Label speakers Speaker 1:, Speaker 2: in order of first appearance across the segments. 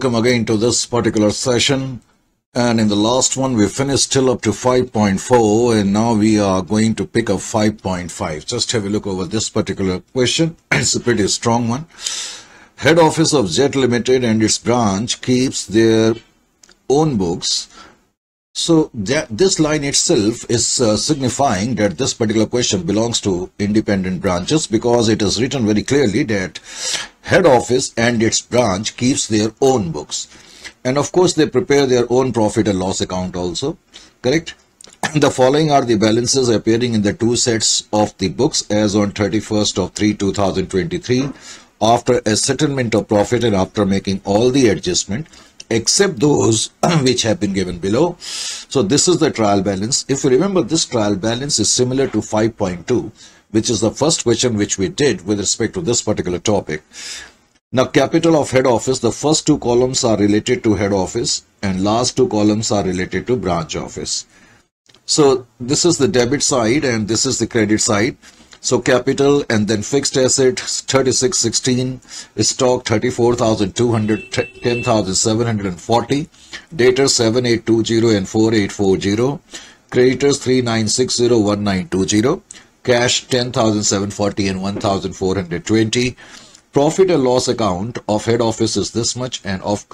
Speaker 1: welcome again to this particular session. And in the last one, we finished till up to 5.4 and now we are going to pick up 5.5. Just have a look over this particular question. It's a pretty strong one. Head office of Jet Limited and its branch keeps their own books. So that, this line itself is uh, signifying that this particular question belongs to independent branches because it is written very clearly that head office and its branch keeps their own books. And of course they prepare their own profit and loss account also. Correct? The following are the balances appearing in the two sets of the books as on 31st of 3 2023 after a settlement of profit and after making all the adjustment except those which have been given below. So this is the trial balance. If you remember this trial balance is similar to 5.2 which is the first question which we did with respect to this particular topic now capital of head office, the first two columns are related to head office and last two columns are related to branch office. So this is the debit side and this is the credit side. So capital and then fixed asset 3616, stock 34,200, 10,740, debtor 7820 and 4840, creditors 39601920, cash 10,740 and 1,420, profit and loss account of head office is this much and of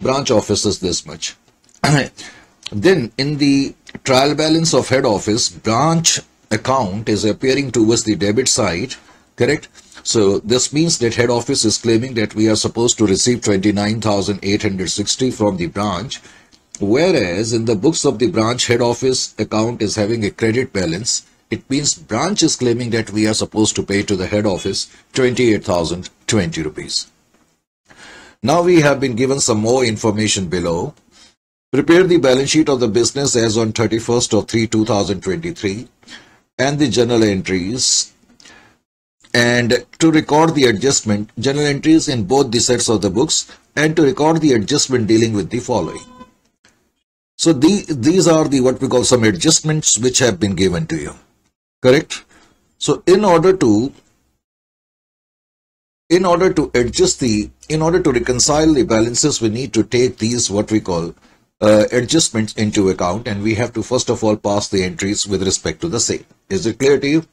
Speaker 1: branch office is this much. then in the trial balance of head office, branch account is appearing towards the debit side, correct? So this means that head office is claiming that we are supposed to receive 29,860 from the branch, whereas in the books of the branch head office account is having a credit balance it means branch is claiming that we are supposed to pay to the head office 28,020 rupees. Now we have been given some more information below. Prepare the balance sheet of the business as on 31st of 3 2023 and the journal entries and to record the adjustment journal entries in both the sets of the books and to record the adjustment dealing with the following. So the, these are the what we call some adjustments which have been given to you correct? So in order to in order to adjust the in order to reconcile the balances we need to take these what we call uh, adjustments into account and we have to first of all pass the entries with respect to the same. Is it clear to you?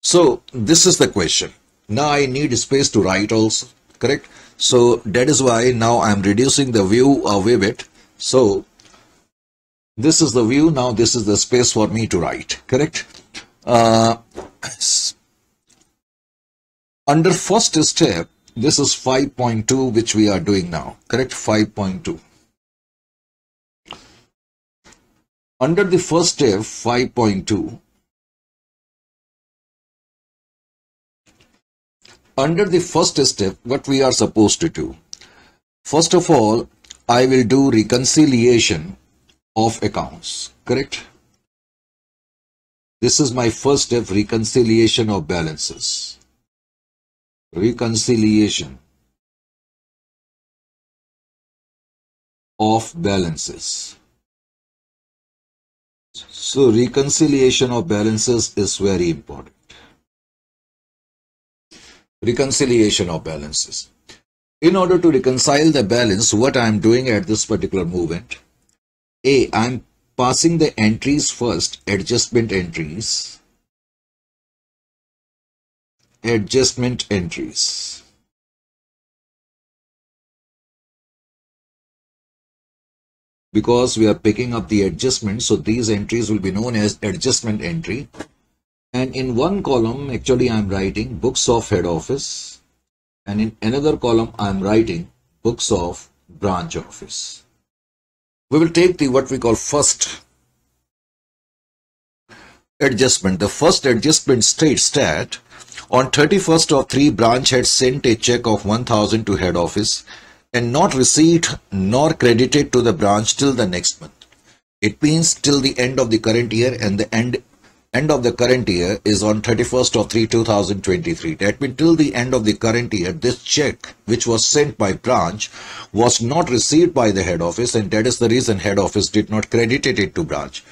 Speaker 1: So this is the question. Now i need space to write also correct? So that is why now i'm reducing the view a bit. So this is the view now this is the space for me to write correct uh, under first step, this is 5.2 which we are doing now, correct? 5.2. Under the first step, 5.2, under the first step, what we are supposed to do? First of all, I will do reconciliation of accounts, correct? This is my first step, reconciliation of balances. Reconciliation of balances. So reconciliation of balances is very important. Reconciliation of balances. In order to reconcile the balance, what I am doing at this particular moment, A, I am passing the entries first, adjustment entries, adjustment entries. Because we are picking up the adjustment, so these entries will be known as adjustment entry. And in one column, actually I'm writing books of head office. And in another column, I'm writing books of branch office. We will take the what we call first adjustment. The first adjustment states that on 31st of 3 branch had sent a check of 1000 to head office and not received nor credited to the branch till the next month. It means till the end of the current year and the end end of the current year is on 31st of 3 2023 that means till the end of the current year this check which was sent by branch was not received by the head office and that is the reason head office did not credit it to branch.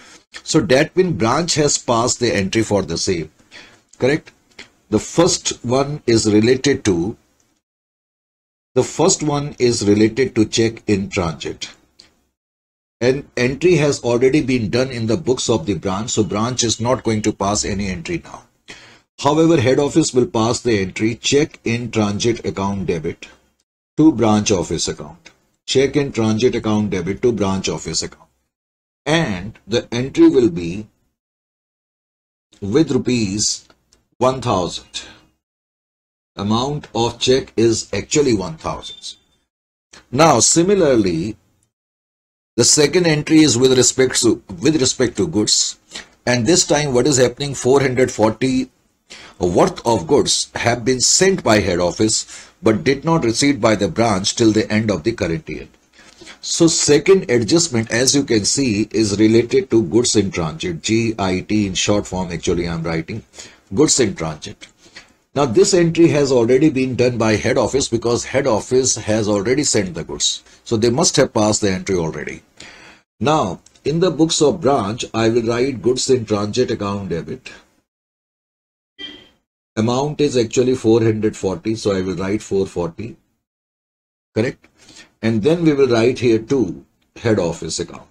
Speaker 1: So that means branch has passed the entry for the same. Correct? The first one is related to The first one is related to check in transit. An entry has already been done in the books of the branch, so branch is not going to pass any entry now. However, head office will pass the entry check in transit account debit to branch office account. Check in transit account debit to branch office account. And the entry will be with rupees 1000 amount of check is actually 1000 now similarly the second entry is with respect to with respect to goods. And this time what is happening 440 worth of goods have been sent by head office but did not received by the branch till the end of the current year. So second adjustment as you can see is related to goods in transit. Git in short form actually i'm writing goods in transit. Now this entry has already been done by head office because head office has already sent the goods. So they must have passed the entry already. Now in the books of branch, I will write goods in transit account debit. Amount is actually 440. So I will write 440. Correct. And then we will write here to head office account.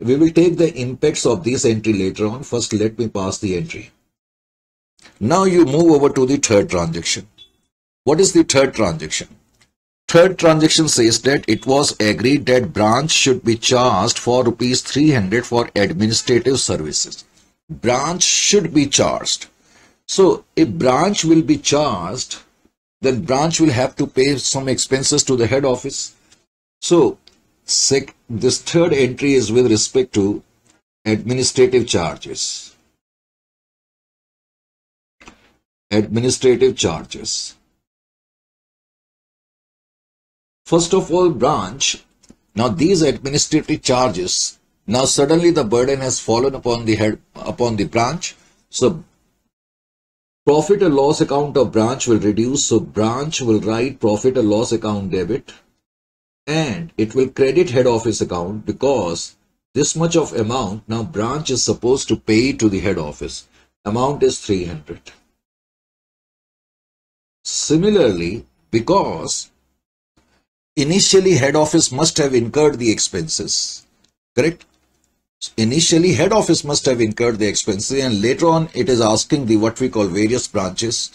Speaker 1: We will take the impacts of this entry later on. First, let me pass the entry. Now you move over to the third transaction. What is the third transaction? Third transaction says that it was agreed that branch should be charged for rupees 300 for administrative services. Branch should be charged. So if branch will be charged, then branch will have to pay some expenses to the head office. So this third entry is with respect to administrative charges. administrative charges. First of all, branch. Now these administrative charges, now suddenly the burden has fallen upon the head, upon the branch. So profit and loss account of branch will reduce. So branch will write profit and loss account debit and it will credit head office account because this much of amount now branch is supposed to pay to the head office. Amount is 300. Similarly, because initially head office must have incurred the expenses, correct? Initially head office must have incurred the expenses and later on it is asking the what we call various branches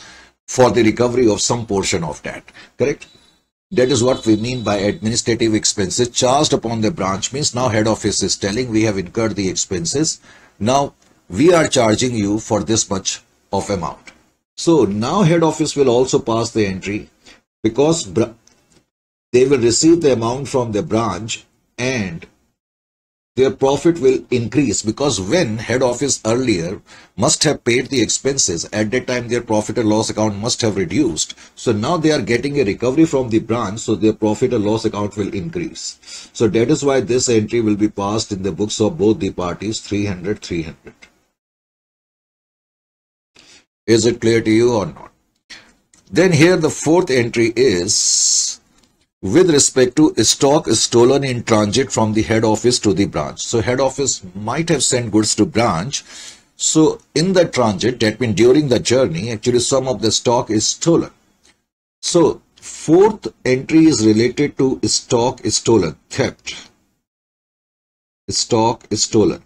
Speaker 1: for the recovery of some portion of that, correct? That is what we mean by administrative expenses charged upon the branch means now head office is telling we have incurred the expenses. Now we are charging you for this much of amount. So now head office will also pass the entry because they will receive the amount from the branch and their profit will increase because when head office earlier must have paid the expenses at that time their profit and loss account must have reduced. So now they are getting a recovery from the branch so their profit and loss account will increase. So that is why this entry will be passed in the books of both the parties 300 300 is it clear to you or not? Then here the fourth entry is with respect to stock stolen in transit from the head office to the branch. So head office might have sent goods to branch. So in the transit, that means during the journey, actually some of the stock is stolen. So fourth entry is related to stock stolen, theft. Stock is stolen.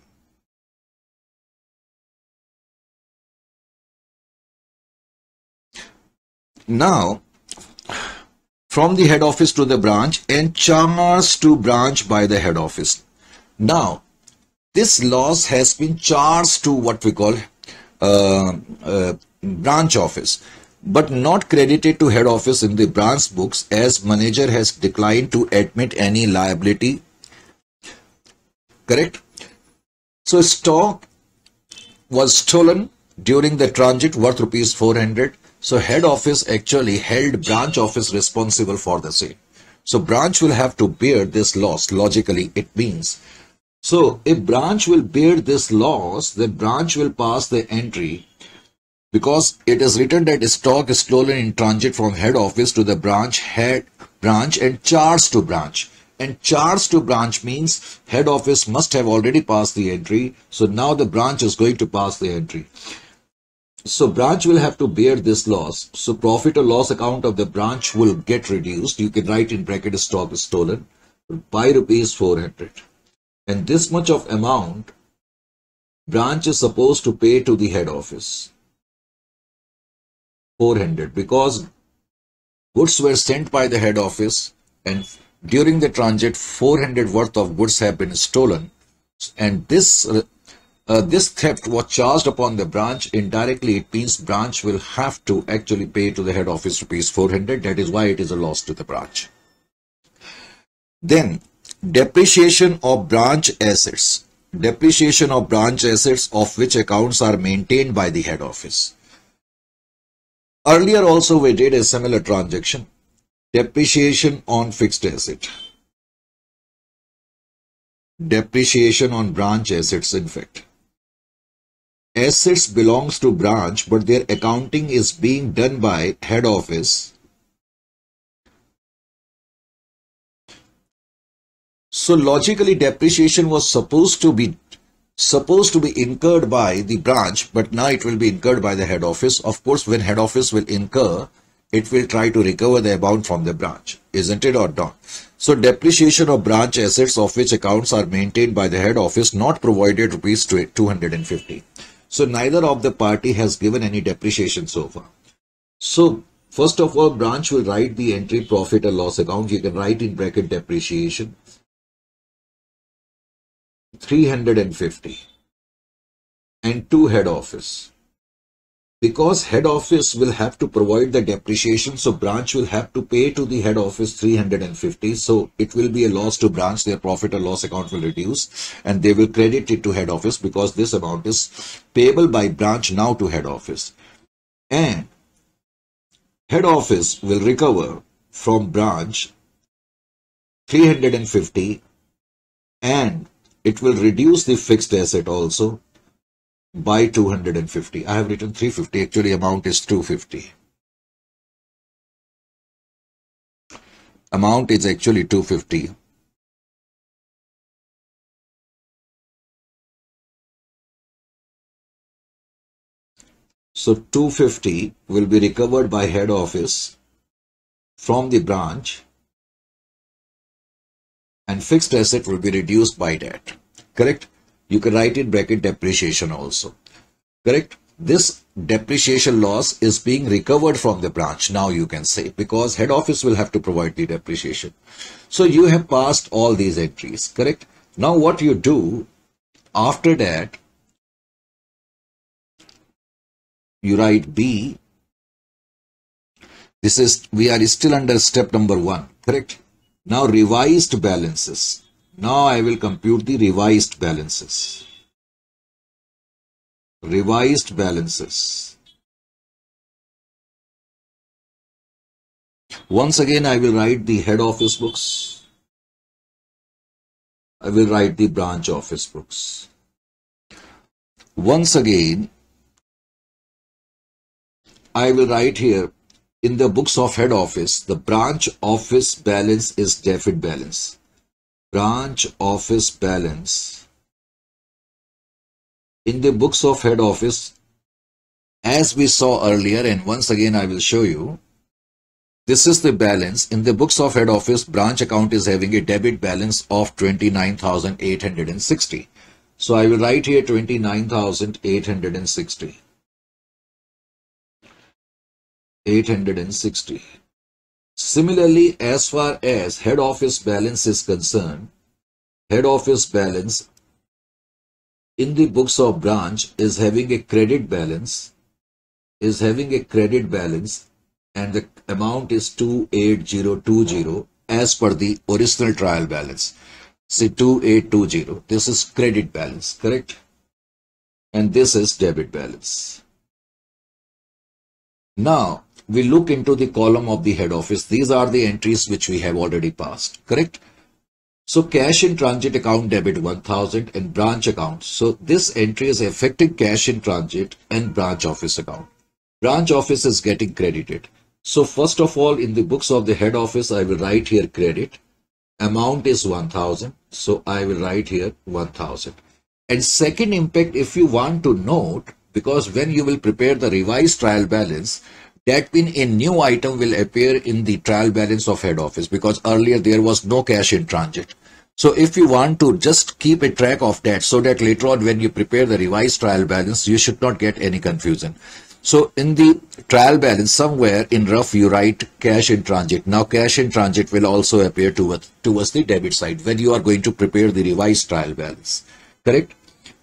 Speaker 1: Now, from the head office to the branch and charged to branch by the head office. Now, this loss has been charged to what we call uh, uh, branch office but not credited to head office in the branch books as manager has declined to admit any liability. Correct? So stock was stolen during the transit worth rupees 400 so head office actually held branch office responsible for the same. So branch will have to bear this loss. Logically, it means. So if branch will bear this loss, the branch will pass the entry because it is written that stock is stolen in transit from head office to the branch head branch and charged to branch and charged to branch means head office must have already passed the entry so now the branch is going to pass the entry So branch will have to bear this loss. So profit or loss account of the branch will get reduced. You can write in bracket stock stolen by rupees 400. And this much of amount branch is supposed to pay to the head office. 400 because goods were sent by the head office and during the transit 400 worth of goods have been stolen and this uh, this theft was charged upon the branch. Indirectly it means branch will have to actually pay to the head office rupees 400 that is why it is a loss to the branch. Then depreciation of branch assets. Depreciation of branch assets of which accounts are maintained by the head office. Earlier also we did a similar transaction. Depreciation on fixed asset. Depreciation on branch assets in fact assets belongs to branch but their accounting is being done by head office. So logically depreciation was supposed to be supposed to be incurred by the branch but now it will be incurred by the head office. Of course when head office will incur it will try to recover the amount from the branch isn't it or not? So depreciation of branch assets of which accounts are maintained by the head office not provided rupees 250 so neither of the party has given any depreciation so far. So first of all, branch will write the entry profit or loss account. You can write in bracket depreciation 350 and to head office because head office will have to provide the depreciation so branch will have to pay to the head office 350 so it will be a loss to branch their profit or loss account will reduce and they will credit it to head office because this amount is payable by branch now to head office. And head office will recover from branch 350 and it will reduce the fixed asset also by 250. I have written 350. Actually, amount is 250. Amount is actually 250. So 250 will be recovered by head office from the branch and fixed asset will be reduced by that. Correct? You can write in bracket depreciation also. Correct? This depreciation loss is being recovered from the branch now you can say because head office will have to provide the depreciation. So you have passed all these entries. Correct? Now what you do after that you write B. This is, we are still under step number one, correct? Now revised balances. Now I will compute the revised balances. Revised balances. Once again, I will write the head office books. I will write the branch office books. Once again, I will write here in the books of head office, the branch office balance is debit balance branch office balance. In the books of head office as we saw earlier and once again I will show you this is the balance. In the books of head office branch account is having a debit balance of 29,860 so I will write here 29,860 860 Similarly, as far as head office balance is concerned, head office balance in the books of branch is having a credit balance, is having a credit balance and the amount is 28020 as per the original trial balance. Say 2820. This is credit balance, correct? And this is debit balance. Now, we look into the column of the head office. These are the entries which we have already passed, correct? So cash in transit account debit 1000 and branch account. So this entry is affecting cash in transit and branch office account. Branch office is getting credited. So first of all, in the books of the head office, I will write here credit. Amount is 1000. So I will write here 1000. And second impact, if you want to note, because when you will prepare the revised trial balance, that means a new item will appear in the trial balance of head office because earlier there was no cash in transit. So if you want to just keep a track of that so that later on when you prepare the revised trial balance, you should not get any confusion. So in the trial balance, somewhere in rough, you write cash in transit. Now cash in transit will also appear towards, towards the debit side when you are going to prepare the revised trial balance. Correct?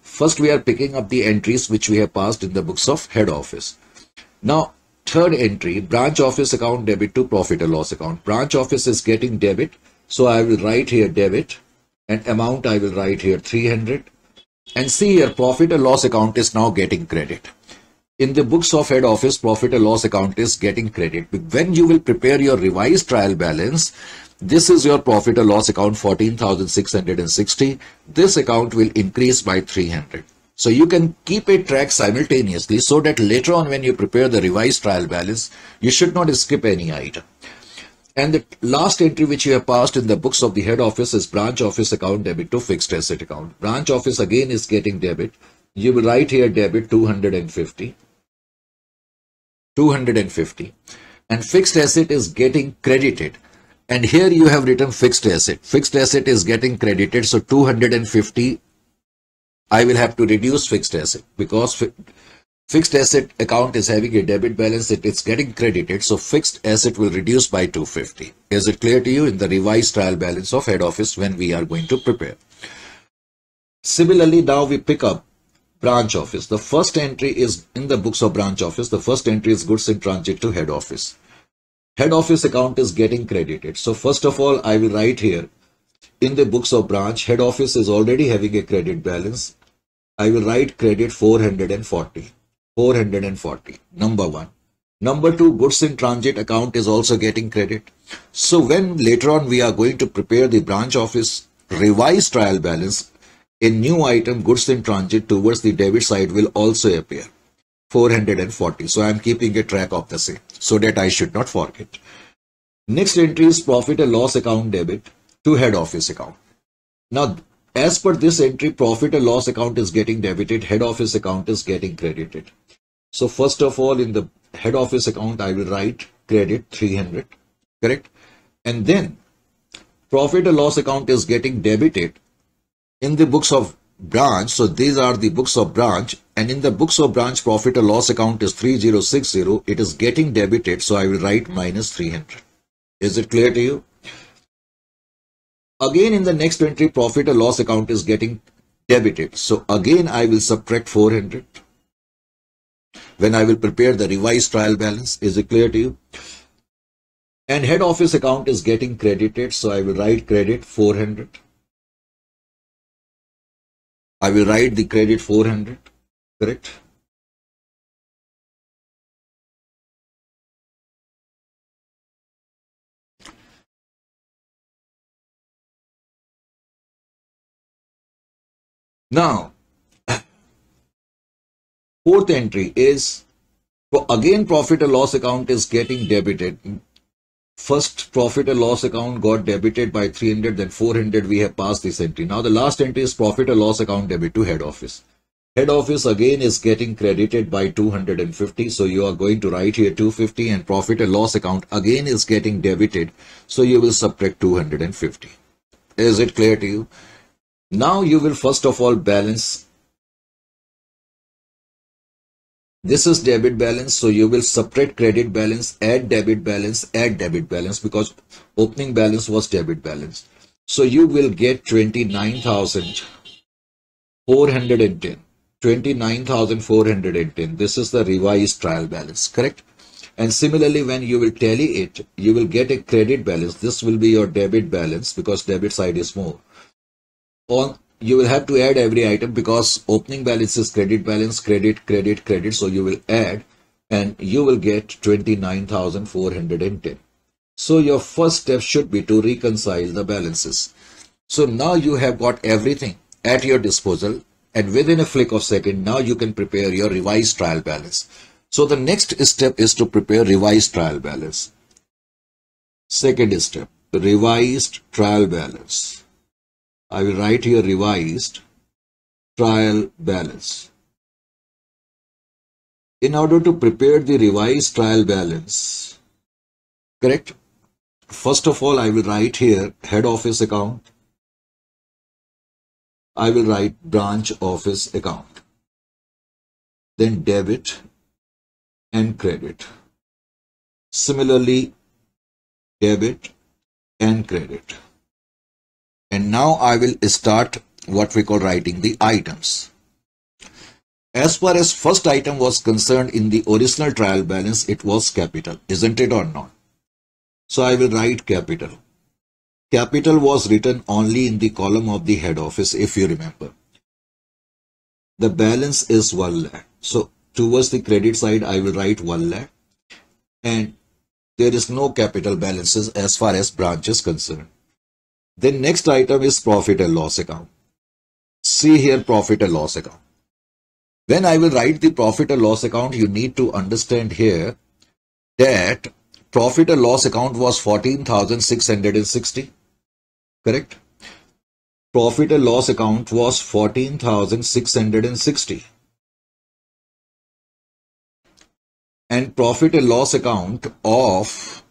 Speaker 1: First, we are picking up the entries which we have passed in the books of head office. Now, third entry, branch office account debit to profit or loss account. Branch office is getting debit. So I will write here debit and amount I will write here 300 and see here profit and loss account is now getting credit. In the books of head office, profit and loss account is getting credit. When you will prepare your revised trial balance, this is your profit or loss account 14,660. This account will increase by 300. So you can keep a track simultaneously so that later on when you prepare the revised trial balance, you should not skip any item. And the last entry which you have passed in the books of the head office is branch office account debit to fixed asset account. Branch office again is getting debit. You will write here debit 250. 250. And fixed asset is getting credited. And here you have written fixed asset. Fixed asset is getting credited. So 250, I will have to reduce fixed asset because Fixed asset account is having a debit balance, that it is getting credited, so fixed asset will reduce by 250. Is it clear to you in the revised trial balance of head office when we are going to prepare? Similarly, now we pick up branch office. The first entry is in the books of branch office. The first entry is goods in transit to head office. Head office account is getting credited. So first of all, I will write here in the books of branch, head office is already having a credit balance. I will write credit 440. 440. Number one. Number two, goods in transit account is also getting credit. So when later on we are going to prepare the branch office revised trial balance, a new item goods in transit towards the debit side will also appear. 440. So I am keeping a track of the same so that I should not forget. Next entry is profit and loss account debit to head office account. Now, as per this entry, profit and loss account is getting debited, head office account is getting credited. So first of all, in the head office account, I will write credit 300, correct? And then profit or loss account is getting debited in the books of branch. So these are the books of branch and in the books of branch profit or loss account is 3060. It is getting debited. So I will write minus 300. Is it clear to you? Again in the next entry profit or loss account is getting debited. So again I will subtract 400 when I will prepare the revised trial balance. Is it clear to you? And head office account is getting credited, so I will write credit 400. I will write the credit 400, correct? Now, Fourth entry is again profit or loss account is getting debited. First profit or loss account got debited by 300 then 400 we have passed this entry. Now the last entry is profit or loss account debit to head office. Head office again is getting credited by 250 so you are going to write here 250 and profit or loss account again is getting debited so you will subtract 250. Is it clear to you? Now you will first of all balance This is debit balance. So you will subtract credit balance, add debit balance, add debit balance because opening balance was debit balance. So you will get 29,410. 29,410. This is the revised trial balance, correct? And similarly, when you will tally it, you will get a credit balance. This will be your debit balance because debit side is more. On you will have to add every item because opening balance is credit balance, credit, credit, credit. So you will add and you will get 29,410. So your first step should be to reconcile the balances. So now you have got everything at your disposal and within a flick of second, now you can prepare your revised trial balance. So the next step is to prepare revised trial balance. Second step, revised trial balance. I will write here revised trial balance. in order to prepare the revised trial balance, correct? First of all, I will write here head office account. I will write branch office account. Then debit and credit. Similarly, debit and credit. And now I will start what we call writing the items. As far as first item was concerned in the original trial balance, it was capital, isn't it or not? So I will write capital. Capital was written only in the column of the head office, if you remember. The balance is 1 lakh. So towards the credit side, I will write 1 lakh. And there is no capital balances as far as branch is concerned. Then next item is profit and loss account. See here profit and loss account. When I will write the profit and loss account, you need to understand here that profit and loss account was 14,660. Correct? Profit and loss account was 14,660. And profit and loss account of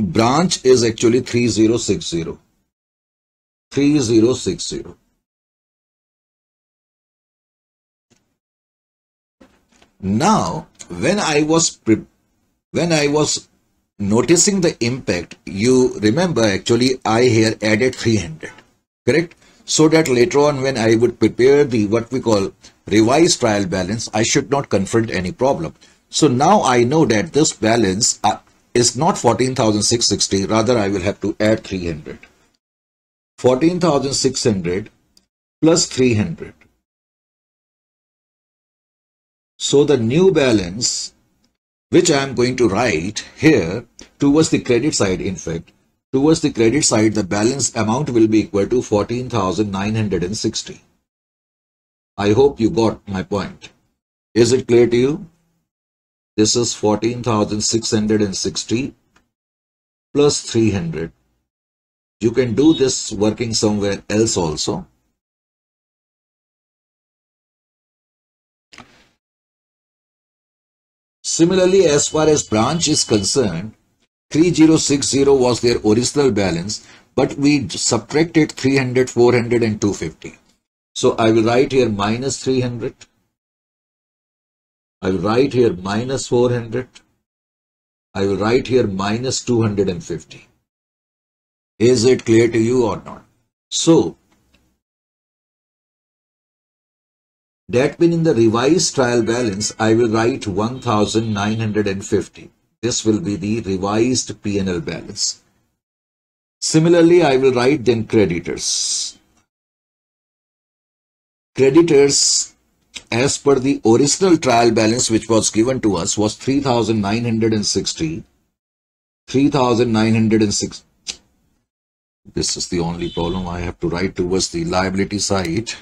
Speaker 1: branch is actually 3060. 3060. Now, when I was when I was noticing the impact, you remember actually I here added 300, correct? So that later on when I would prepare the what we call revised trial balance, I should not confront any problem. So now I know that this balance uh, is not 14,660, rather I will have to add 300. 14,600 plus 300. So the new balance, which I am going to write here towards the credit side, in fact, towards the credit side, the balance amount will be equal to 14,960. I hope you got my point. Is it clear to you? This is 14,660 plus 300 you can do this working somewhere else also. Similarly, as far as branch is concerned, 3060 was their original balance, but we subtracted 300, 400 and 250. So I will write here minus 300. I will write here minus 400. I will write here minus 250. Is it clear to you or not? So, that means in the revised trial balance, I will write 1950. This will be the revised P&L balance. Similarly, I will write then creditors. Creditors, as per the original trial balance which was given to us, was 3960. 3960 this is the only problem I have to write towards the liability side.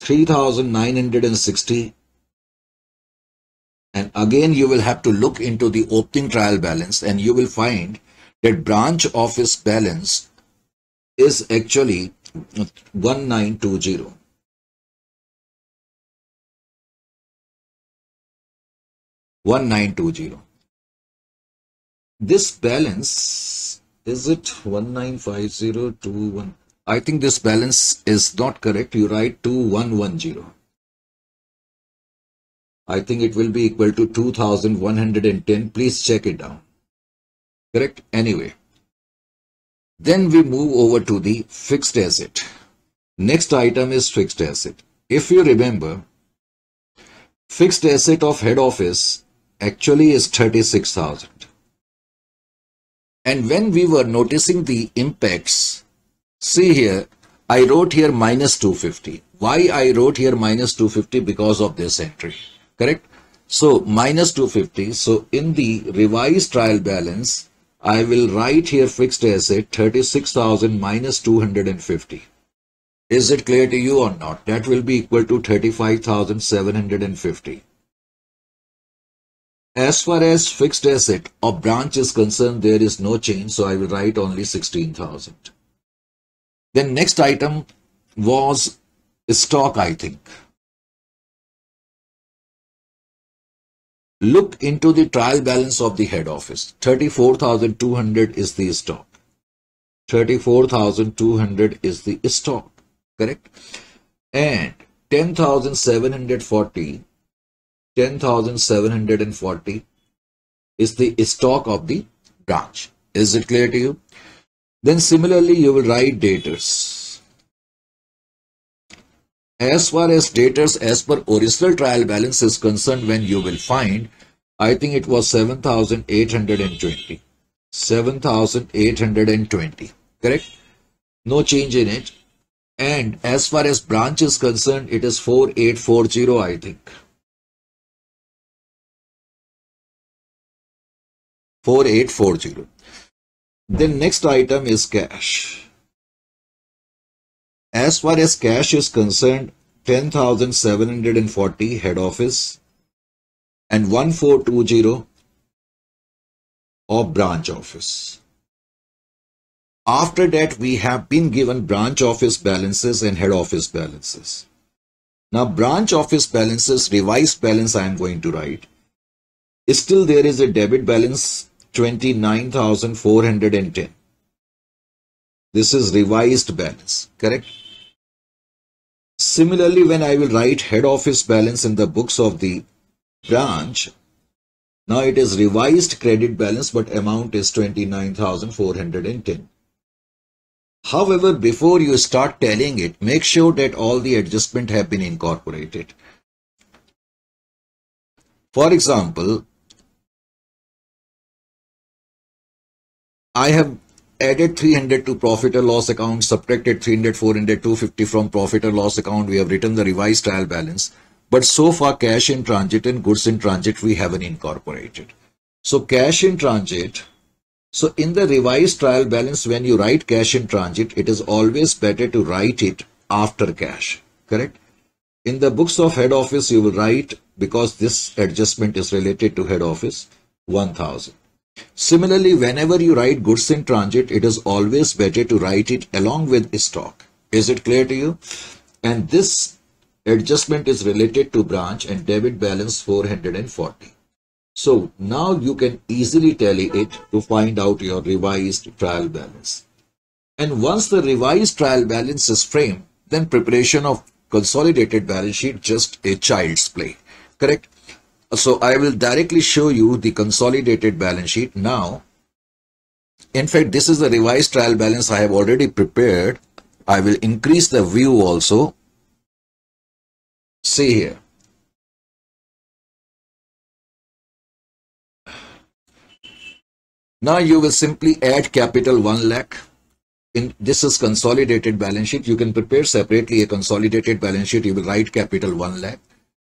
Speaker 1: Three thousand nine hundred and sixty, and again you will have to look into the opening trial balance, and you will find that branch office balance is actually one nine two zero. 1920. This balance, is it 195021? I think this balance is not correct. You write 2110. I think it will be equal to 2110. Please check it down. Correct? Anyway. Then we move over to the fixed asset. Next item is fixed asset. If you remember, fixed asset of head office actually is 36,000. And when we were noticing the impacts, see here, I wrote here minus 250. Why I wrote here minus 250? Because of this entry, correct? So minus 250. So in the revised trial balance, I will write here fixed asset 36,000 minus 250. Is it clear to you or not? That will be equal to 35,750. As far as fixed asset of branch is concerned, there is no change, so I will write only 16,000. Then next item was stock, I think. Look into the trial balance of the head office. 34,200 is the stock. 34,200 is the stock, correct? And 10,740 10,740 is the stock of the branch. Is it clear to you? Then similarly, you will write debtors. As far as debtors as per original trial balance is concerned, when you will find, I think it was 7,820. 7,820. Correct? No change in it. And as far as branch is concerned, it is 4840, I think. 4840. then next item is cash. As far as cash is concerned, 10,740 head office and 1420 of branch office. After that, we have been given branch office balances and head office balances. Now, branch office balances, revised balance I am going to write. Still, there is a debit balance 29,410. This is revised balance, correct? Similarly, when I will write head office balance in the books of the branch, now it is revised credit balance, but amount is 29,410. However, before you start telling it, make sure that all the adjustment have been incorporated. For example, I have added 300 to profit or loss account, subtracted 300, 400, 250 from profit or loss account. We have written the revised trial balance. But so far, cash in transit and goods in transit, we haven't incorporated. So cash in transit, so in the revised trial balance, when you write cash in transit, it is always better to write it after cash, correct? In the books of head office, you will write, because this adjustment is related to head office, 1000. Similarly, whenever you write goods in transit, it is always better to write it along with stock. Is it clear to you? And this adjustment is related to branch and debit balance 440. So now you can easily tally it to find out your revised trial balance. And once the revised trial balance is framed, then preparation of consolidated balance sheet just a child's play. Correct? So I will directly show you the consolidated balance sheet now. In fact, this is the revised trial balance I have already prepared. I will increase the view also. See here. Now you will simply add capital 1 lakh. In, this is consolidated balance sheet. You can prepare separately a consolidated balance sheet. You will write capital 1 lakh.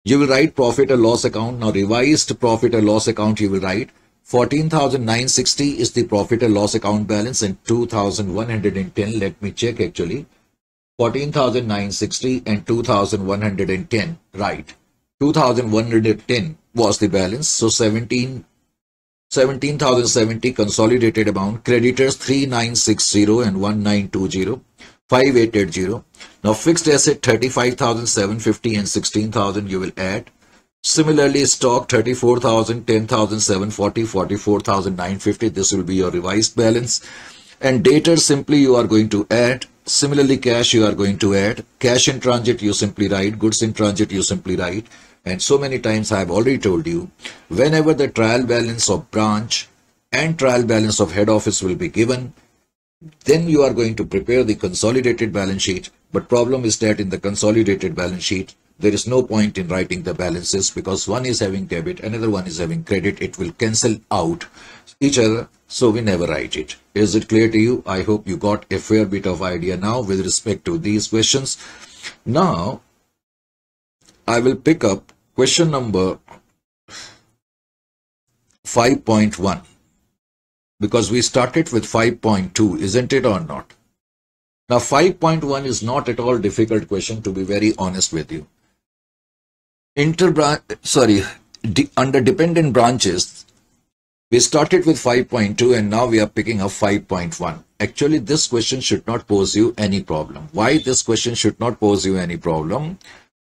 Speaker 1: You will write profit or loss account. Now revised profit or loss account you will write 14,960 is the profit or loss account balance and 2,110. Let me check actually. 14,960 and 2,110. Right. 2,110 was the balance. So 17 17,070 consolidated amount, creditors 3960 and 1920, 5880. Now fixed asset 35,750 and 16,000 you will add. Similarly, stock 34,000, 10,740, 44,950. This will be your revised balance. And debtors simply you are going to add. Similarly, cash you are going to add. Cash in transit you simply write. Goods in transit you simply write. And so many times I have already told you, whenever the trial balance of branch and trial balance of head office will be given, then you are going to prepare the consolidated balance sheet. But problem is that in the consolidated balance sheet, there is no point in writing the balances because one is having debit, another one is having credit. It will cancel out each other. So we never write it. Is it clear to you? I hope you got a fair bit of idea now with respect to these questions. Now, I will pick up Question number 5.1 because we started with 5.2 isn't it or not now 5.1 is not at all difficult question to be very honest with you interbranch sorry under dependent branches, we started with 5.2 and now we are picking up 5.1. Actually, this question should not pose you any problem. Why this question should not pose you any problem?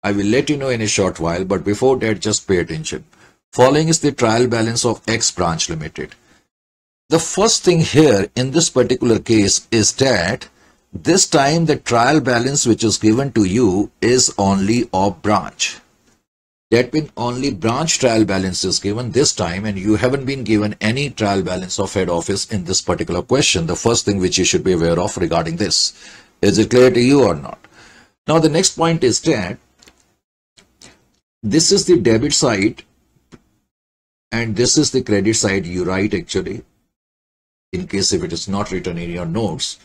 Speaker 1: I will let you know in a short while, but before that, just pay attention. Following is the trial balance of X branch limited. The first thing here in this particular case is that this time the trial balance which is given to you is only of branch. That means only branch trial balance is given this time and you haven't been given any trial balance of head office in this particular question. The first thing which you should be aware of regarding this. Is it clear to you or not? Now the next point is that this is the debit side and this is the credit side you write actually in case if it is not written in your notes.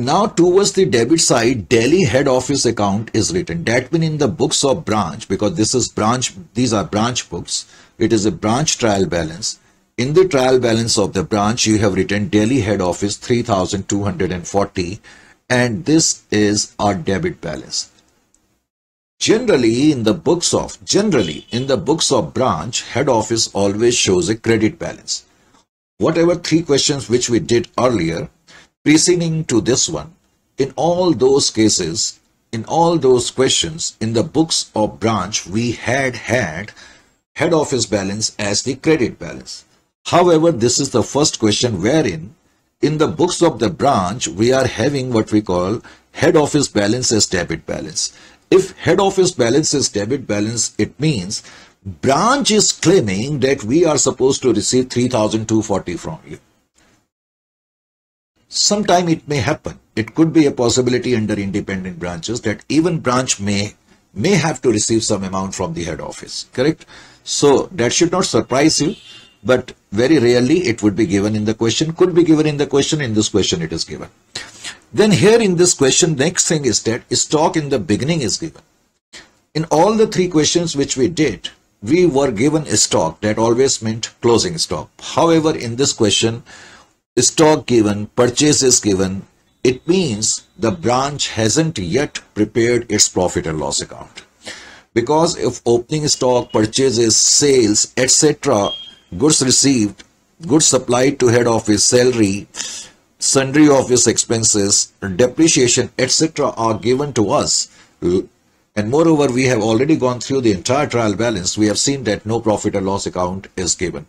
Speaker 1: Now towards the debit side, Delhi head office account is written. That means in the books of branch, because this is branch, these are branch books. It is a branch trial balance. In the trial balance of the branch, you have written Delhi head office 3240 and this is our debit balance. Generally, in the books of generally in the books of branch, head office always shows a credit balance. Whatever three questions which we did earlier, preceding to this one, in all those cases, in all those questions, in the books of branch, we had had head office balance as the credit balance. However, this is the first question wherein in the books of the branch, we are having what we call head office balance as debit balance. If head office balance is debit balance, it means branch is claiming that we are supposed to receive 3240 from you. Sometime it may happen. It could be a possibility under independent branches that even branch may may have to receive some amount from the head office. Correct? So that should not surprise you, but very rarely it would be given in the question. Could be given in the question. In this question it is given. Then here in this question, next thing is that stock in the beginning is given. In all the three questions which we did, we were given a stock that always meant closing stock. However, in this question, stock given, purchase is given, it means the branch hasn't yet prepared its profit and loss account. Because if opening stock, purchases, sales, etc., goods received, goods supplied to head office, salary, sundry office expenses, depreciation, etc. are given to us. And moreover, we have already gone through the entire trial balance. We have seen that no profit or loss account is given.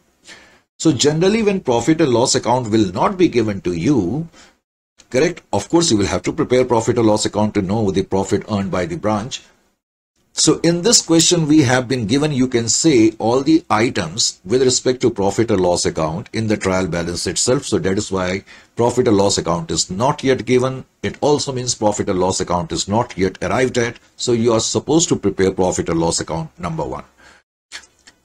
Speaker 1: So generally, when profit and loss account will not be given to you, correct? Of course, you will have to prepare profit or loss account to know the profit earned by the branch. So in this question, we have been given, you can say all the items with respect to profit or loss account in the trial balance itself. So that is why profit or loss account is not yet given. It also means profit or loss account is not yet arrived at. So you are supposed to prepare profit or loss account number one.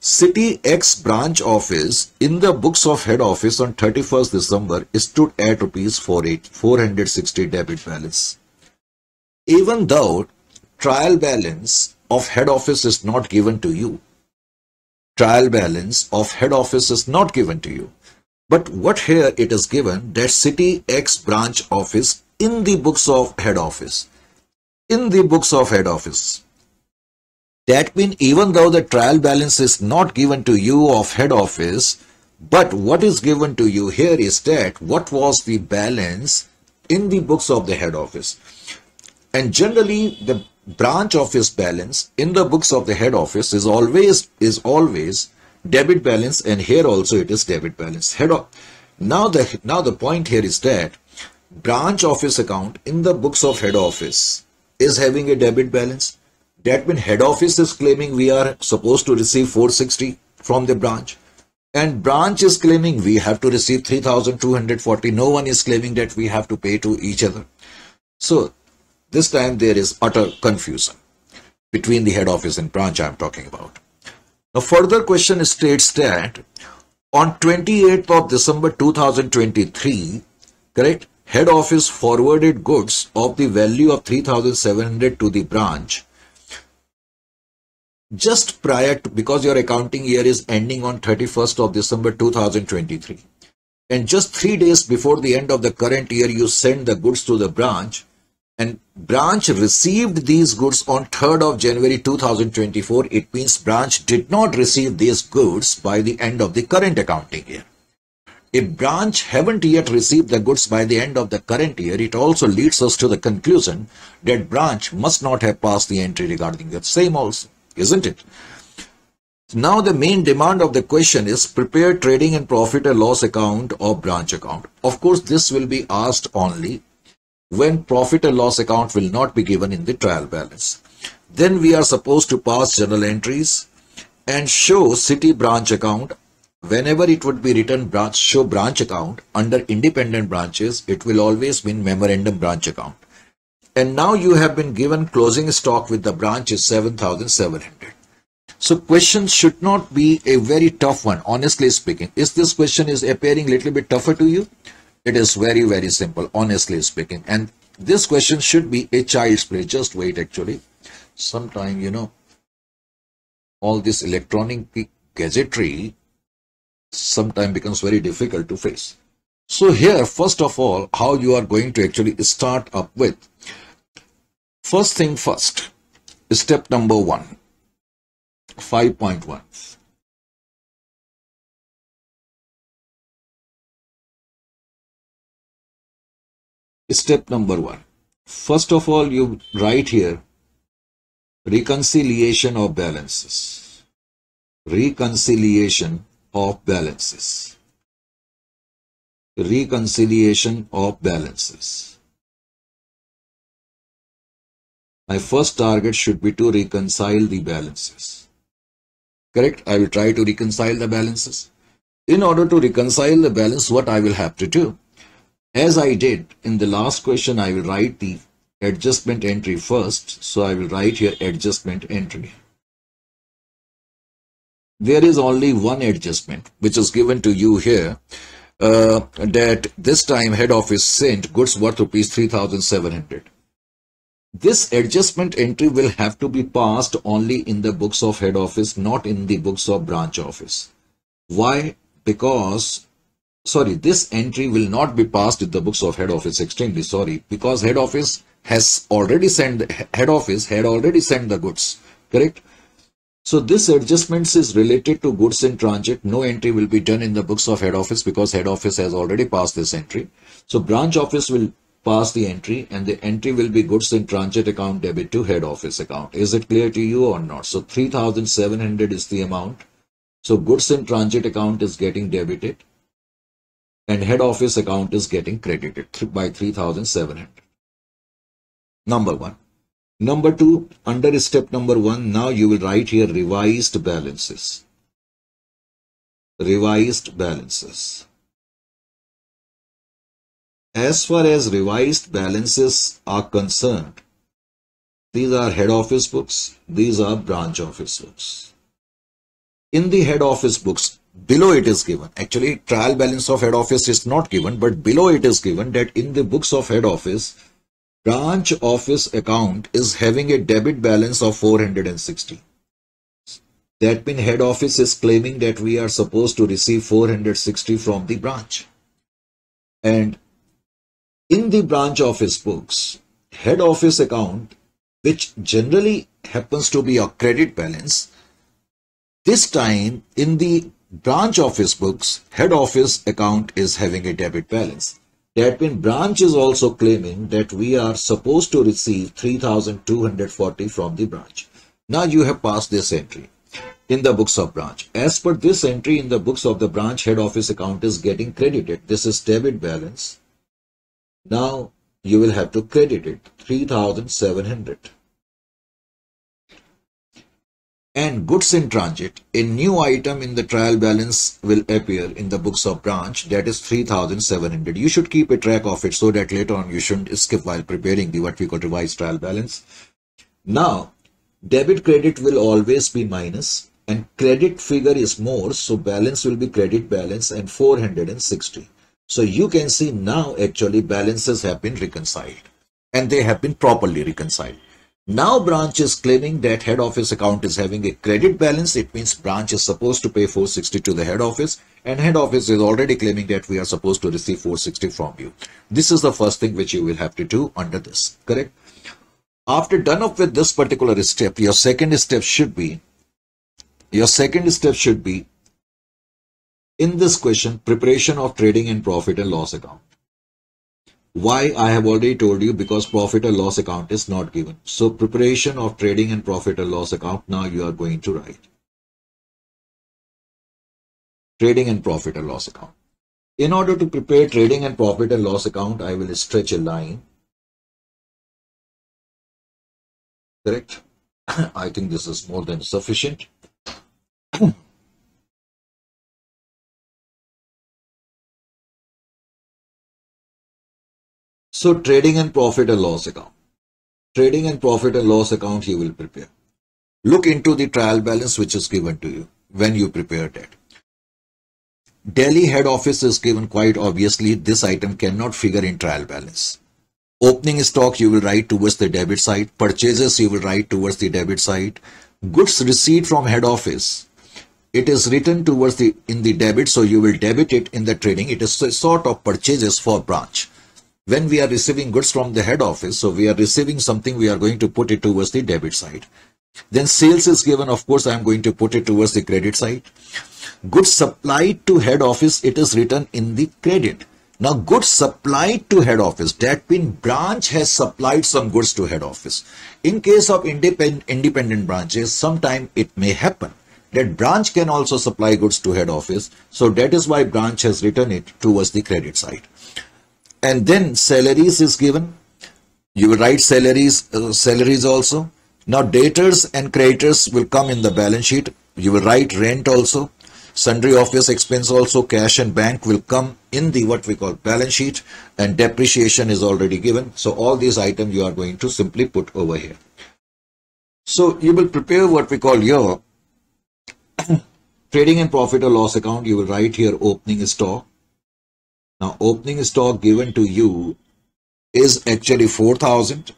Speaker 1: City X branch office in the books of head office on 31st December stood at rupees 460 debit balance. Even though trial balance of head office is not given to you. Trial balance of head office is not given to you. But what here it is given that city X branch office in the books of head office. In the books of head office. That means even though the trial balance is not given to you of head office, but what is given to you here is that what was the balance in the books of the head office. And generally the branch office balance in the books of the head office is always is always debit balance and here also it is debit balance head of now the now the point here is that branch office account in the books of head office is having a debit balance that means head office is claiming we are supposed to receive 460 from the branch. And branch is claiming we have to receive 3240 no one is claiming that we have to pay to each other. So this time there is utter confusion between the head office and branch I am talking about. The further question states that on 28th of December 2023, correct, head office forwarded goods of the value of 3700 to the branch just prior to, because your accounting year is ending on 31st of December 2023 and just three days before the end of the current year you send the goods to the branch and branch received these goods on 3rd of January 2024, it means branch did not receive these goods by the end of the current accounting year. If branch haven't yet received the goods by the end of the current year, it also leads us to the conclusion that branch must not have passed the entry regarding the same also, isn't it? Now the main demand of the question is prepare trading and profit and loss account or branch account. Of course, this will be asked only when profit and loss account will not be given in the trial balance. Then we are supposed to pass journal entries and show city branch account. Whenever it would be written branch show branch account under independent branches, it will always mean memorandum branch account. And now you have been given closing stock with the branch is 7,700. So question should not be a very tough one, honestly speaking. Is this question is appearing a little bit tougher to you? It is very, very simple, honestly speaking. And this question should be a child's play. Just wait, actually. Sometime, you know, all this electronic gadgetry sometime becomes very difficult to face. So here, first of all, how you are going to actually start up with. First thing first, step number one, 5.1. Step number one. First of all, you write here reconciliation of balances. Reconciliation of balances. Reconciliation of balances. My first target should be to reconcile the balances. Correct? I will try to reconcile the balances. In order to reconcile the balance, what I will have to do? As I did in the last question, I will write the adjustment entry first. So I will write here adjustment entry. There is only one adjustment which is given to you here uh, that this time head office sent goods worth rupees 3700. This adjustment entry will have to be passed only in the books of head office, not in the books of branch office. Why? Because sorry, this entry will not be passed in the books of head office. Extremely sorry, because head office has already sent, head office had already sent the goods, correct? So this adjustments is related to goods in transit. No entry will be done in the books of head office because head office has already passed this entry. So branch office will pass the entry and the entry will be goods in transit account debit to head office account. Is it clear to you or not? So 3700 is the amount. So goods in transit account is getting debited and head office account is getting credited by 3700 number one number two under step number one now you will write here revised balances revised balances as far as revised balances are concerned these are head office books these are branch office books in the head office books below it is given. Actually, trial balance of head office is not given, but below it is given that in the books of head office, branch office account is having a debit balance of 460. That means head office is claiming that we are supposed to receive 460 from the branch. And in the branch office books, head office account, which generally happens to be a credit balance, this time in the branch office books, head office account is having a debit balance. That means branch is also claiming that we are supposed to receive 3240 from the branch. Now you have passed this entry in the books of branch. As per this entry in the books of the branch, head office account is getting credited. This is debit balance. Now you will have to credit it 3700 and goods in transit, a new item in the trial balance will appear in the books of branch that is 3700. You should keep a track of it so that later on you shouldn't skip while preparing the what we call revised trial balance. Now, debit credit will always be minus and credit figure is more so balance will be credit balance and 460. So you can see now actually balances have been reconciled and they have been properly reconciled. Now branch is claiming that head office account is having a credit balance. It means branch is supposed to pay 460 to the head office and head office is already claiming that we are supposed to receive 460 from you. This is the first thing which you will have to do under this, correct? After done up with this particular step, your second step should be, your second step should be in this question, preparation of trading and profit and loss account. Why I have already told you because profit and loss account is not given. So preparation of trading and profit and loss account now you are going to write. Trading and profit and loss account. In order to prepare trading and profit and loss account, I will stretch a line. Correct? I think this is more than sufficient. So trading and profit and loss account. Trading and profit and loss account you will prepare. Look into the trial balance which is given to you when you prepare that. Delhi head office is given quite obviously this item cannot figure in trial balance. Opening stock you will write towards the debit side. Purchases you will write towards the debit side. Goods received from head office. It is written towards the in the debit so you will debit it in the trading. It is a sort of purchases for branch when we are receiving goods from the head office, so we are receiving something, we are going to put it towards the debit side. Then sales is given, of course, I am going to put it towards the credit side. Goods supplied to head office, it is written in the credit. Now, goods supplied to head office, that means branch has supplied some goods to head office. In case of independent, independent branches, sometime it may happen that branch can also supply goods to head office. So that is why branch has written it towards the credit side and then salaries is given. You will write salaries, uh, salaries also. Now debtors and creditors will come in the balance sheet. You will write rent also. Sundry office expense also, cash and bank will come in the what we call balance sheet and depreciation is already given. So all these items you are going to simply put over here. So you will prepare what we call your trading and profit or loss account. You will write here opening stock now opening stock given to you is actually 4000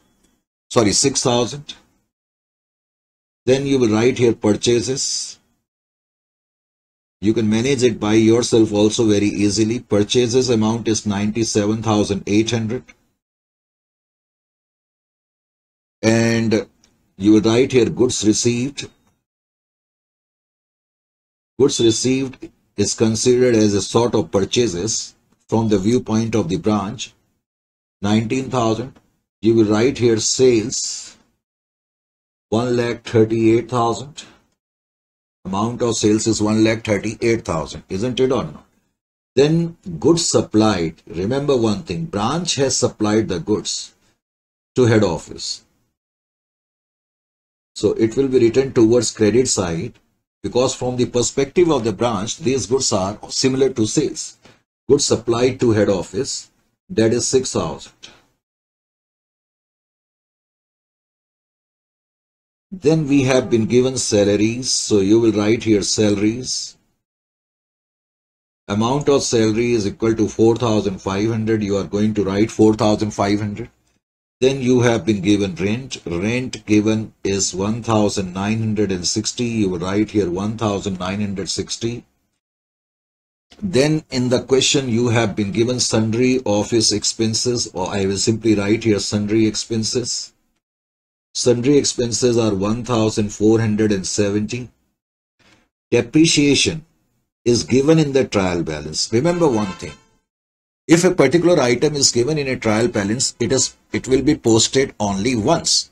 Speaker 1: sorry 6000 then you will write here purchases. You can manage it by yourself also very easily. Purchases amount is 97800 and you will write here goods received. Goods received is considered as a sort of purchases from the viewpoint of the branch 19,000 you will write here sales 1 lakh 38,000 amount of sales is 1 lakh 38,000 isn't it or not? Then goods supplied. Remember one thing branch has supplied the goods to head office. So it will be written towards credit side because from the perspective of the branch these goods are similar to sales goods supplied to head office, that is 6000. Then we have been given salaries, so you will write here salaries. Amount of salary is equal to 4500, you are going to write 4500. Then you have been given rent, rent given is 1960, you will write here 1960 then in the question you have been given sundry office expenses or I will simply write here sundry expenses. Sundry expenses are 1470. Depreciation is given in the trial balance. Remember one thing. If a particular item is given in a trial balance, it is it will be posted only once.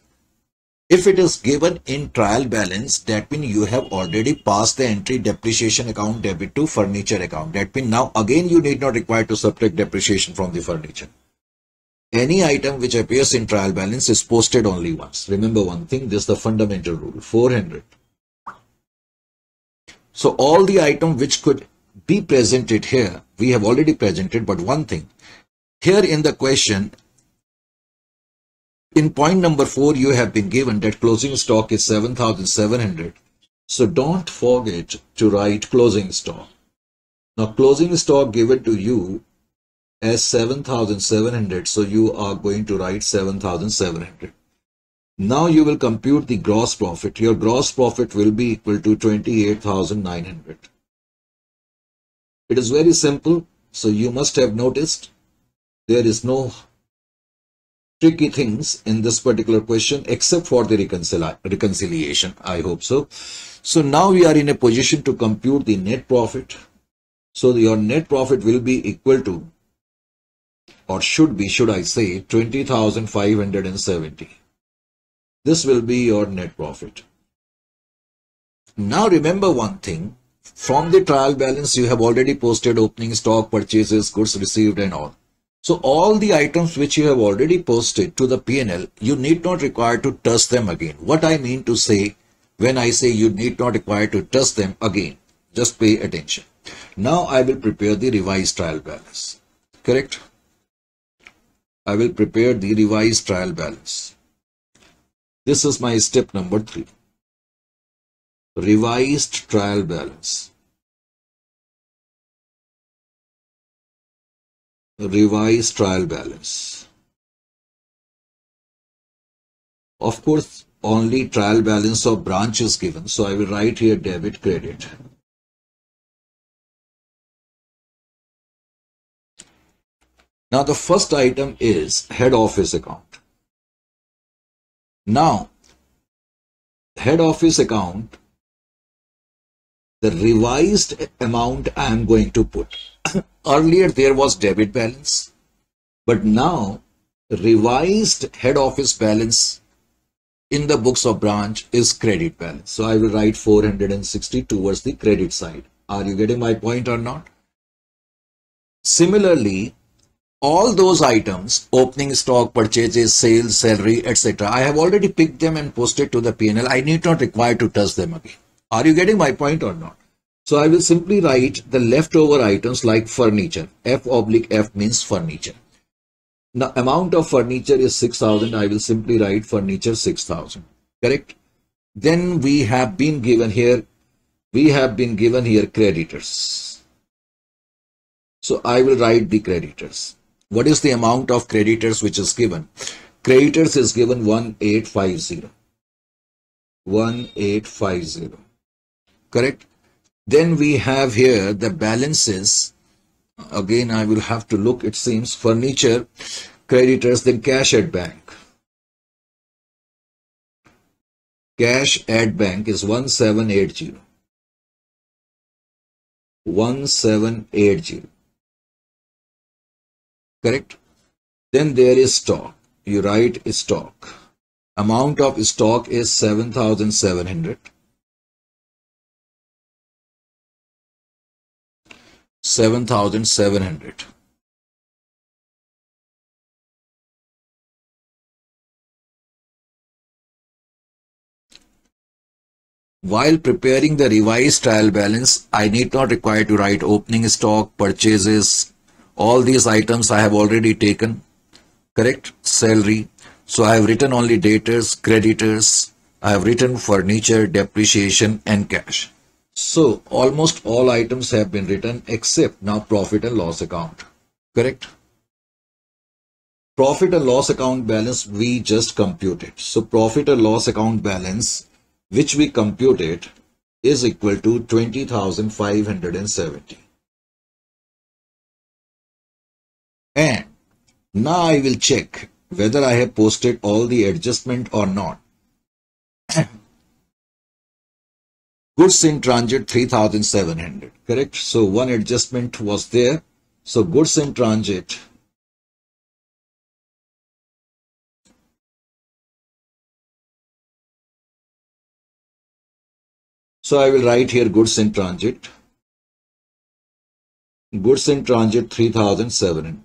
Speaker 1: If it is given in trial balance, that means you have already passed the entry depreciation account debit to furniture account. That means now again you need not require to subtract depreciation from the furniture. Any item which appears in trial balance is posted only once. Remember one thing, this is the fundamental rule, 400. So all the item which could be presented here, we have already presented, but one thing, here in the question, in point number four, you have been given that closing stock is 7,700. So don't forget to write closing stock. Now closing stock given to you as 7,700. So you are going to write 7,700. Now you will compute the gross profit. Your gross profit will be equal to 28,900. It is very simple. So you must have noticed there is no tricky things in this particular question except for the reconcili reconciliation. I hope so. So now we are in a position to compute the net profit. So your net profit will be equal to or should be, should I say, 20,570. This will be your net profit. Now remember one thing, from the trial balance you have already posted opening stock, purchases, goods received and all. So all the items which you have already posted to the P&L, you need not require to touch them again. What I mean to say when I say you need not require to touch them again, just pay attention. Now I will prepare the revised trial balance. Correct? I will prepare the revised trial balance. This is my step number three. Revised trial balance. Revised trial balance. Of course, only trial balance of branch is given. So I will write here debit credit. Now the first item is head office account. Now, head office account, the revised amount I am going to put. Earlier there was debit balance, but now revised head office balance in the books of branch is credit balance. So I will write 460 towards the credit side. Are you getting my point or not? Similarly, all those items, opening stock, purchases, sales, salary, etc. I have already picked them and posted to the PNL. I need not require to touch them again. Are you getting my point or not? So I will simply write the leftover items like furniture. F oblique F means furniture. The amount of furniture is 6000. I will simply write furniture 6000. Correct? Then we have been given here, we have been given here creditors. So I will write the creditors. What is the amount of creditors which is given? Creditors is given 1850. 1850. Correct? Then we have here the balances. Again, I will have to look, it seems, furniture, creditors, then cash at bank. Cash at bank is 1780. 1780 correct then there is stock you write stock amount of stock is 7700 7700 While preparing the revised trial balance, I need not require to write opening stock, purchases, all these items I have already taken, correct? Salary. So I have written only debtors, creditors, I have written furniture, depreciation and cash. So almost all items have been written except now profit and loss account, correct? Profit and loss account balance we just computed. So profit and loss account balance which we computed is equal to 20,570. And now I will check whether I have posted all the adjustment or not. goods in transit 3700 correct? So one adjustment was there. So goods in transit so i will write here goods in transit. Goods in transit 3700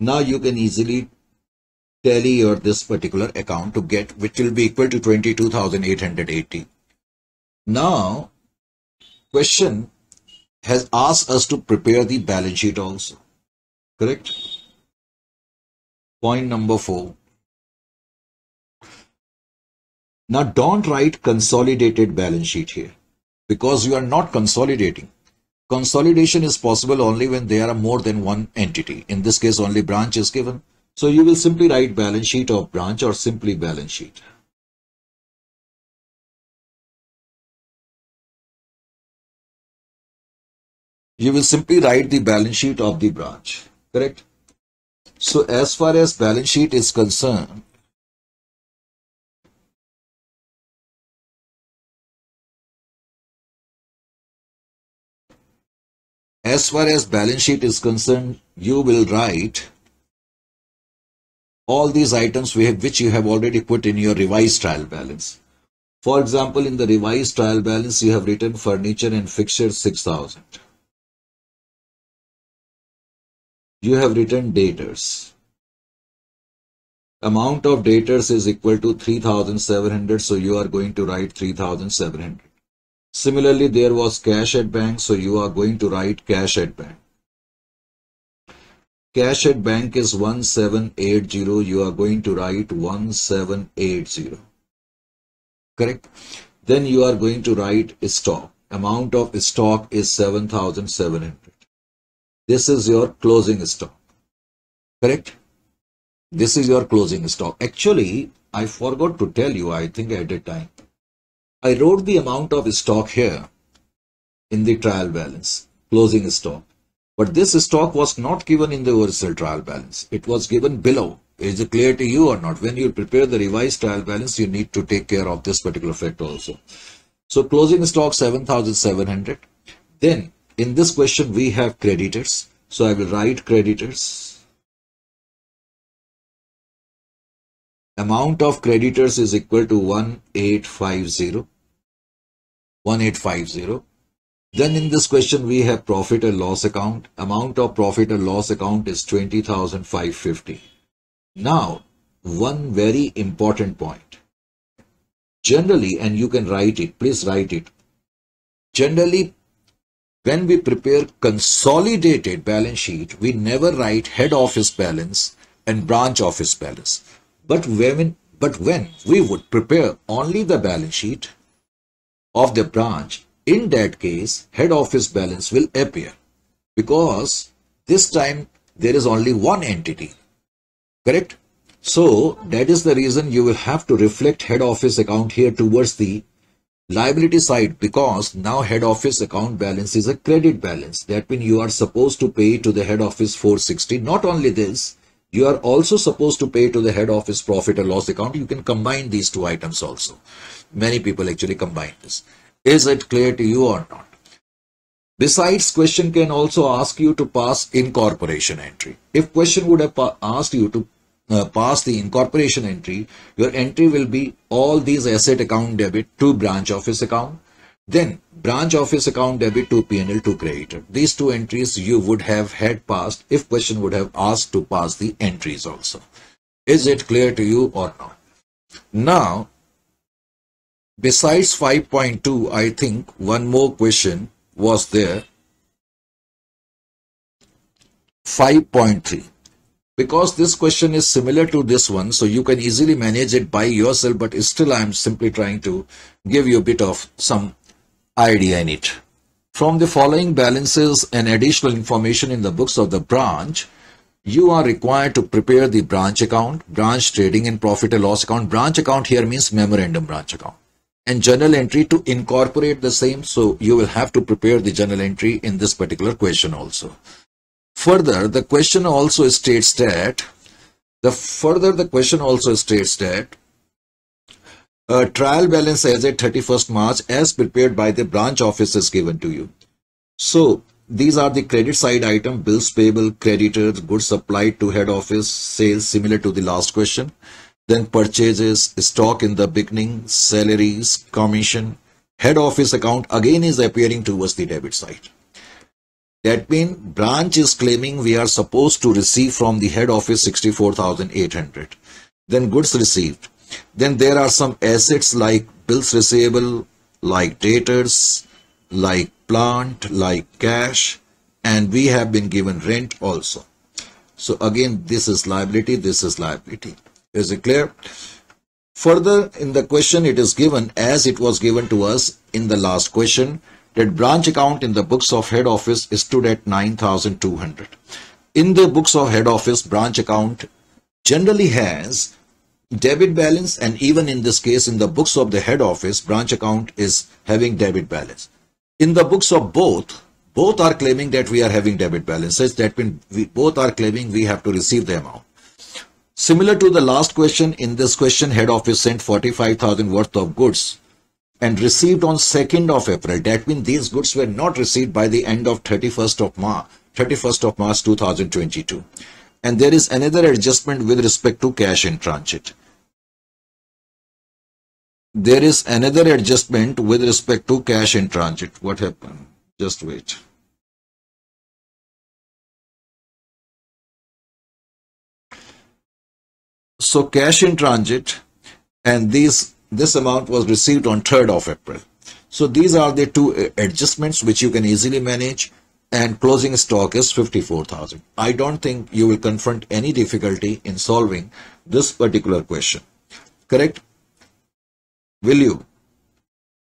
Speaker 1: now you can easily tally your this particular account to get which will be equal to 22,880. Now question has asked us to prepare the balance sheet also. Correct? Point number four. Now don't write consolidated balance sheet here because you are not consolidating. Consolidation is possible only when there are more than one entity. In this case, only branch is given. So you will simply write balance sheet of branch or simply balance sheet. You will simply write the balance sheet of the branch, correct? So as far as balance sheet is concerned, as far as balance sheet is concerned, you will write all these items we have, which you have already put in your revised trial balance. For example, in the revised trial balance, you have written furniture and fixtures 6000. You have written debtors. Amount of debtors is equal to 3700, so you are going to write 3700. Similarly, there was cash at bank, so you are going to write cash at bank. Cash at bank is 1780. You are going to write 1780. Correct? Then you are going to write stock. Amount of stock is 7700. This is your closing stock. Correct? This is your closing stock. Actually, I forgot to tell you, I think at a time. I wrote the amount of stock here in the trial balance, closing stock. But this stock was not given in the original trial balance. It was given below. Is it clear to you or not? When you prepare the revised trial balance, you need to take care of this particular fact also. So closing stock 7,700. Then in this question, we have creditors. So I will write creditors. Amount of creditors is equal to 1850. 1850. Then in this question, we have profit and loss account. Amount of profit and loss account is 20,550. Now, one very important point. Generally, and you can write it, please write it. Generally, when we prepare consolidated balance sheet, we never write head office balance and branch office balance. But when, but when we would prepare only the balance sheet of the branch in that case, head office balance will appear because this time there is only one entity. Correct? So that is the reason you will have to reflect head office account here towards the liability side because now head office account balance is a credit balance. That means you are supposed to pay to the head office 460. Not only this, you are also supposed to pay to the head office profit or loss account. You can combine these two items also. Many people actually combine this. Is it clear to you or not? Besides, question can also ask you to pass incorporation entry. If question would have asked you to uh, pass the incorporation entry, your entry will be all these asset account debit to branch office account, then branch office account debit to PNL to creditor. These two entries you would have had passed if question would have asked to pass the entries also. Is it clear to you or not? Now, Besides 5.2, I think one more question was there. 5.3. Because this question is similar to this one, so you can easily manage it by yourself, but still I am simply trying to give you a bit of some idea in it. From the following balances and additional information in the books of the branch, you are required to prepare the branch account, branch trading and profit and loss account. Branch account here means memorandum branch account and journal entry to incorporate the same. So you will have to prepare the journal entry in this particular question also. Further, the question also states that the further the question also states that a trial balance as at 31st March as prepared by the branch office is given to you. So these are the credit side item, bills payable, creditors, goods supplied to head office, sales similar to the last question then purchases, stock in the beginning, salaries, commission, head office account again is appearing towards the debit side. That means branch is claiming we are supposed to receive from the head office 64,800. Then goods received. Then there are some assets like bills receivable, like debtors, like plant, like cash, and we have been given rent also. So again, this is liability, this is liability. Is it clear? Further, in the question it is given as it was given to us in the last question that branch account in the books of head office stood at 9,200. In the books of head office, branch account generally has debit balance and even in this case in the books of the head office branch account is having debit balance in the books of both both are claiming that we are having debit balances that means we both are claiming we have to receive the amount similar to the last question in this question head office sent 45000 worth of goods and received on 2nd of april that means these goods were not received by the end of 31st of march 31st of march 2022 and there is another adjustment with respect to cash in transit there is another adjustment with respect to cash in transit. What happened? Just wait. So cash in transit and these this amount was received on 3rd of April. So these are the two uh, adjustments which you can easily manage and closing stock is 54,000. I don't think you will confront any difficulty in solving this particular question. Correct? Will you?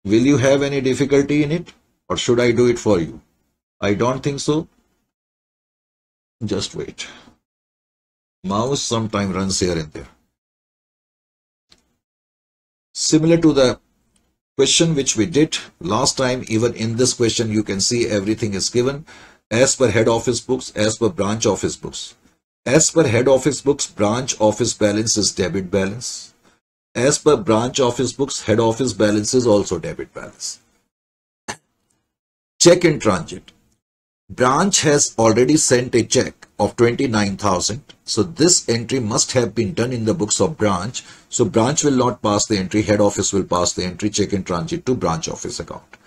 Speaker 1: Will you have any difficulty in it or should I do it for you? I don't think so. Just wait. Mouse sometime runs here and there. Similar to the question which we did last time, even in this question, you can see everything is given as per head office books, as per branch office books. As per head office books, branch office balance is debit balance. As per branch office books, head office balance is also debit balance. Check in transit. Branch has already sent a check of 29,000. So this entry must have been done in the books of branch. So branch will not pass the entry. Head office will pass the entry check in transit to branch office account.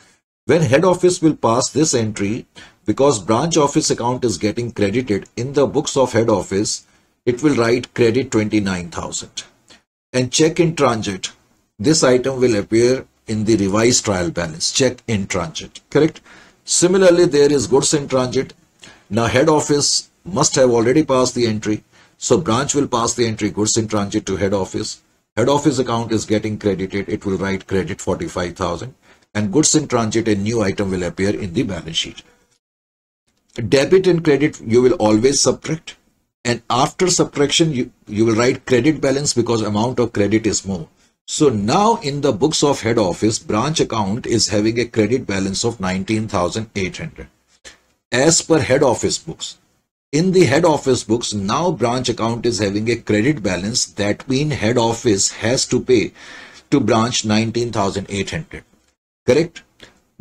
Speaker 1: When head office will pass this entry, because branch office account is getting credited in the books of head office, it will write credit 29,000 and check in transit, this item will appear in the revised trial balance, check in transit, correct? Similarly, there is goods in transit. Now head office must have already passed the entry. So branch will pass the entry goods in transit to head office. Head office account is getting credited. It will write credit 45,000 and goods in transit a new item will appear in the balance sheet. Debit and credit you will always subtract and after subtraction you, you will write credit balance because amount of credit is more. So now in the books of head office, branch account is having a credit balance of 19,800 as per head office books. In the head office books, now branch account is having a credit balance that mean head office has to pay to branch 19,800. Correct?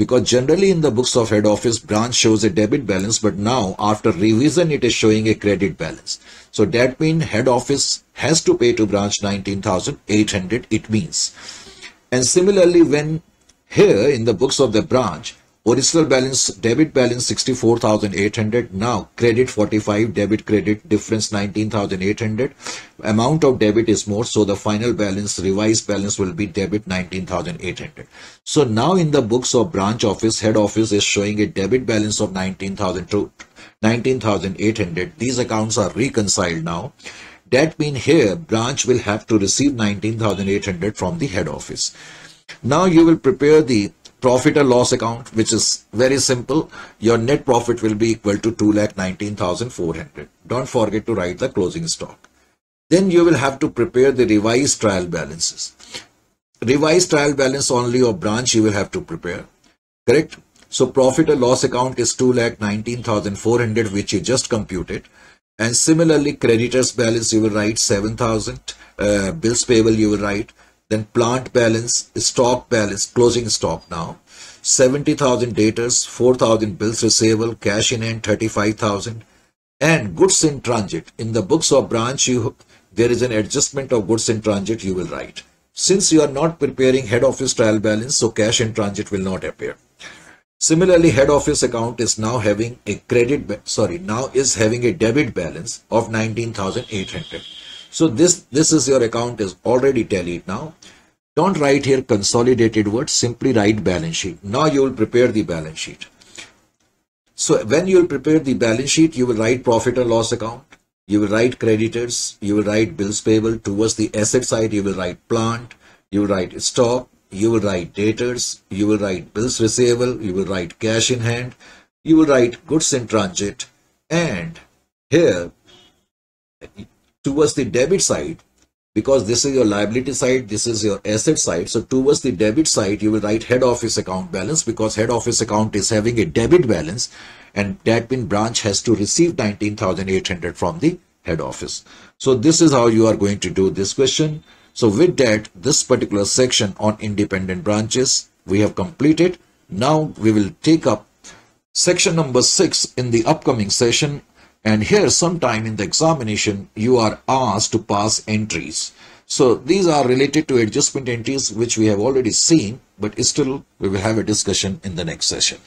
Speaker 1: Because generally in the books of head office branch shows a debit balance but now after revision it is showing a credit balance. So that means head office has to pay to branch 19800 it means. And similarly when here in the books of the branch Original balance, debit balance 64,800. Now credit 45, debit credit difference 19,800. Amount of debit is more, so the final balance, revised balance will be debit 19,800. So now in the books of branch office, head office is showing a debit balance of 19,800. These accounts are reconciled now. That means here branch will have to receive 19,800 from the head office. Now you will prepare the profit and loss account, which is very simple. Your net profit will be equal to 2,19,400. Don't forget to write the closing stock. Then you will have to prepare the revised trial balances. Revised trial balance only of branch you will have to prepare. Correct? So profit and loss account is 2,19,400 which you just computed. And similarly creditors balance you will write 7,000. Uh, bills payable you will write then plant balance, stock balance, closing stock now. 70,000 debtors, 4,000 bills receivable, cash in hand 35,000 and goods in transit. In the books of branch, you, there is an adjustment of goods in transit you will write. Since you are not preparing head office trial balance, so cash in transit will not appear. Similarly, head office account is now having a credit, sorry, now is having a debit balance of 19,800. So this, this is your account is already tallied now. Don't write here consolidated words, simply write balance sheet. Now you will prepare the balance sheet. So when you will prepare the balance sheet, you will write profit and loss account. You will write creditors. You will write bills payable. Towards the asset side, you will write plant. You will write stock. You will write debtors. You will write bills receivable. You will write cash in hand. You will write goods in transit. And here towards the debit side, because this is your liability side, this is your asset side. So towards the debit side, you will write head office account balance because head office account is having a debit balance and that means branch has to receive 19,800 from the head office. So this is how you are going to do this question. So with that, this particular section on independent branches, we have completed. Now we will take up section number six in the upcoming session and here sometime in the examination you are asked to pass entries. So these are related to adjustment entries which we have already seen but still we will have a discussion in the next session